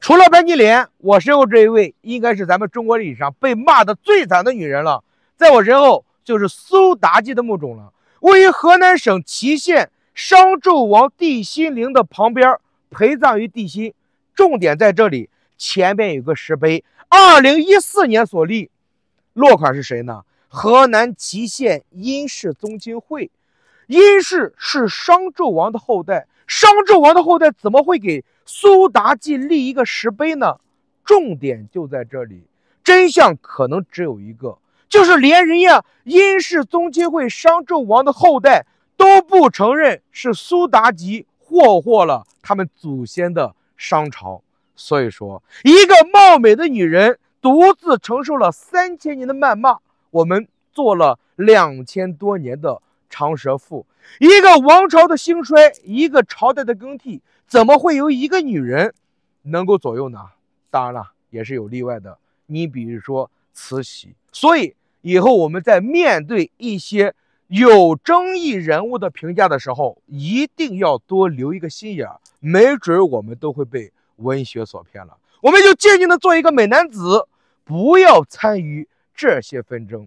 除了潘金莲，我身后这一位应该是咱们中国历史上被骂的最惨的女人了。在我身后就是苏妲己的墓冢了，位于河南省淇县商纣王帝辛陵的旁边，陪葬于帝辛。重点在这里，前边有个石碑，二零一四年所立，落款是谁呢？河南淇县殷氏宗亲会。殷氏是商纣王的后代，商纣王的后代怎么会给苏妲己立一个石碑呢？重点就在这里，真相可能只有一个，就是连人家殷氏宗亲会商纣王的后代都不承认是苏妲己霍霍了他们祖先的商朝。所以说，一个貌美的女人独自承受了三千年的谩骂，我们做了两千多年的。长舌妇，一个王朝的兴衰，一个朝代的更替，怎么会由一个女人能够左右呢？当然了，也是有例外的。你比如说慈禧。所以以后我们在面对一些有争议人物的评价的时候，一定要多留一个心眼儿，没准我们都会被文学所骗了。我们就静静的做一个美男子，不要参与这些纷争。